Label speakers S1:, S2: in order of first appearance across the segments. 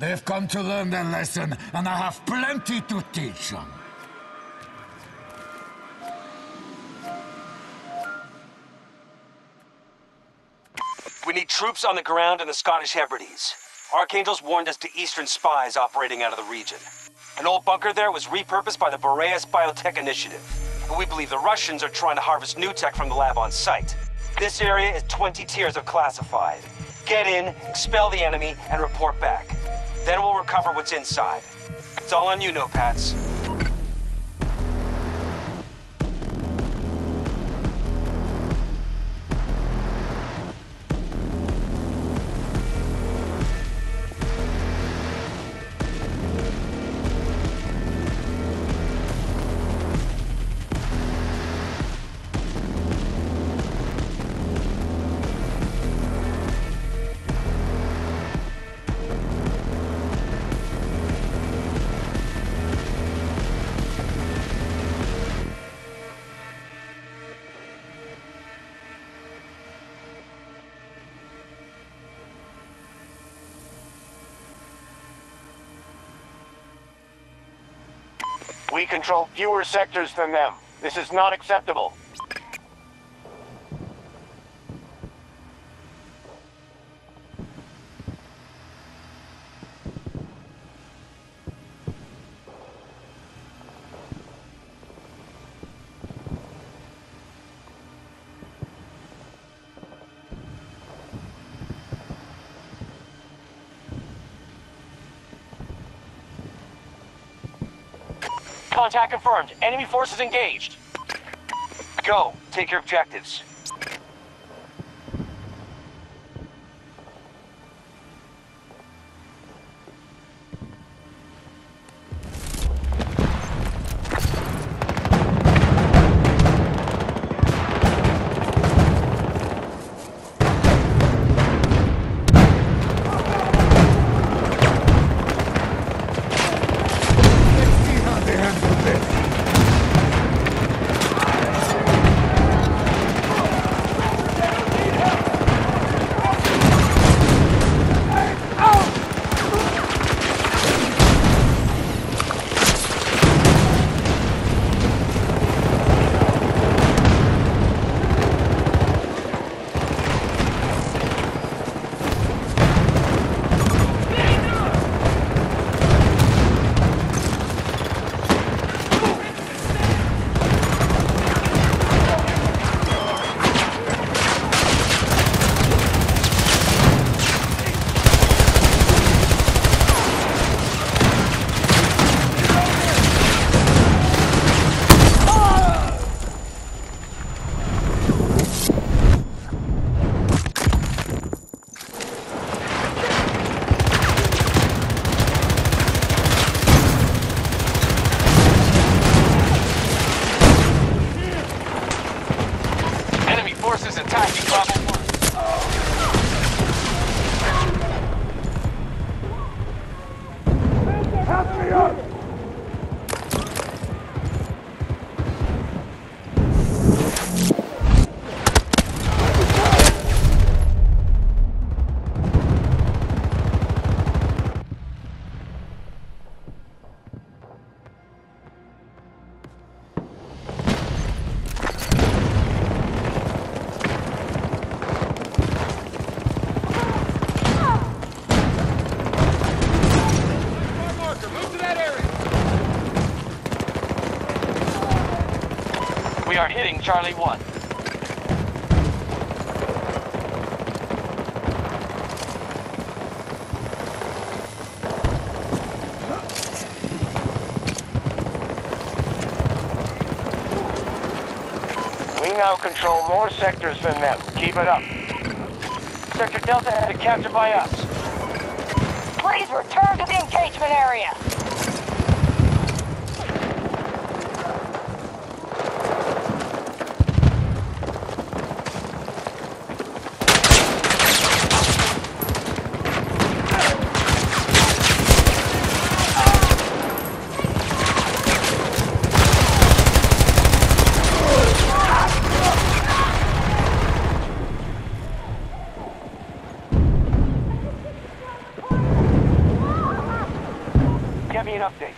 S1: They've come to learn their lesson, and I have plenty to teach them.
S2: We need troops on the ground in the Scottish Hebrides. Archangel's warned us to Eastern spies operating out of the region. An old bunker there was repurposed by the Boreas Biotech Initiative. But we believe the Russians are trying to harvest new tech from the lab on site. This area is 20 tiers of classified. Get in, expel the enemy, and report back. Then we'll recover what's inside. It's all on you, No-Pats.
S3: We control fewer sectors than them. This is not acceptable. Contact confirmed. Enemy forces engaged.
S2: Go, take your objectives.
S3: Hitting Charlie 1. We now control more sectors than them. Keep it up. Sector Delta had it captured by us.
S4: Please return to the engagement area.
S2: Me an update.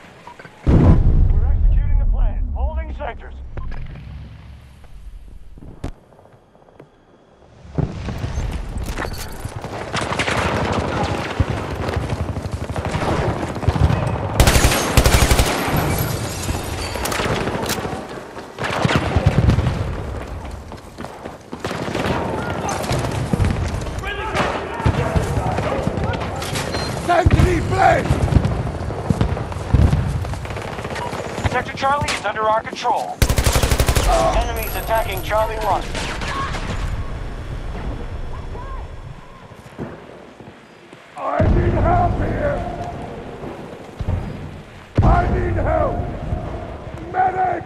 S2: We're executing the plan. Holding sectors.
S1: Sanctity flame!
S2: Sector Charlie is under our control. Enemies attacking Charlie 1.
S1: I need help here! I need help! Medic!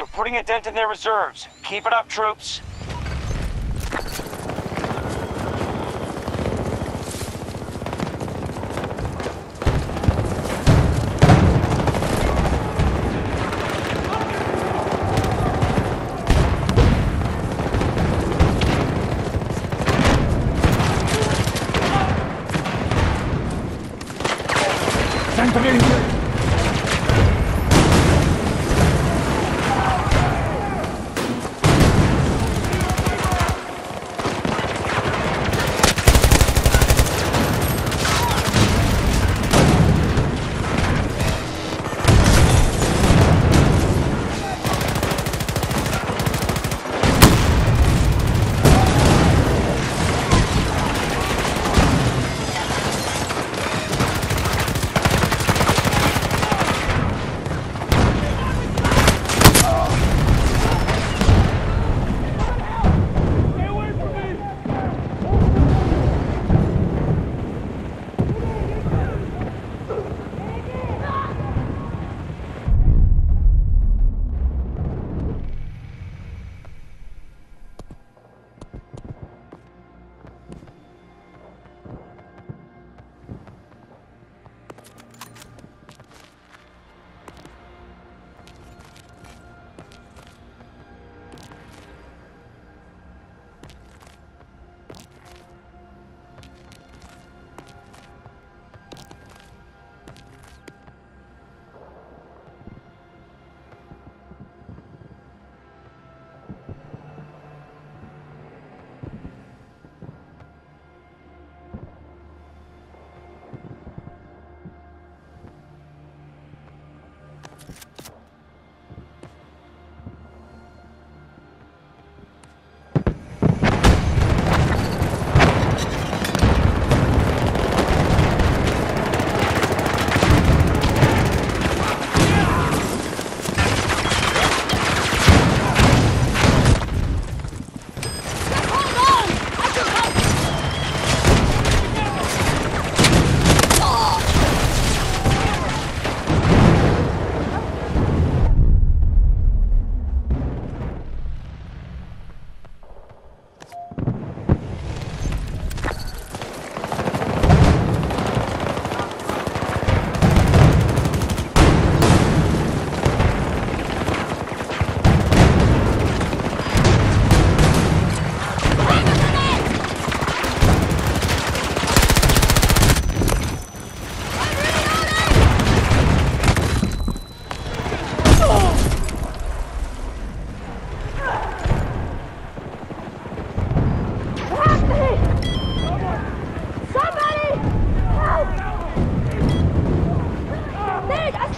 S5: We're putting a dent in their reserves. Keep it up, troops.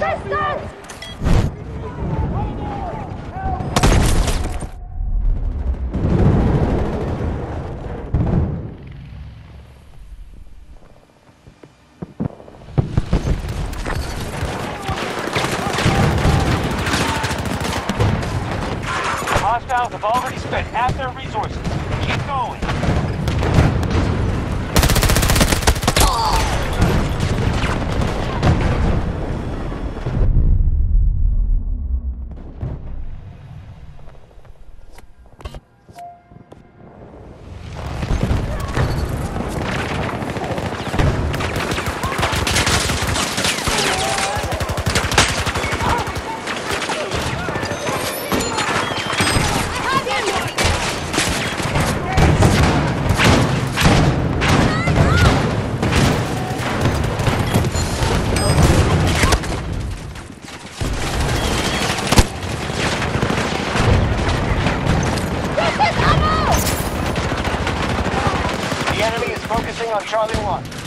S3: resistance! On Charlie 1.